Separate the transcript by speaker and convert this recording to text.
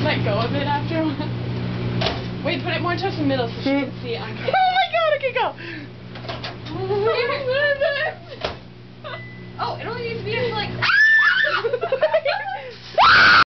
Speaker 1: let go of it after a while. Wait, put it more towards the middle so she can see it on camera.
Speaker 2: Oh my god, I can go! oh,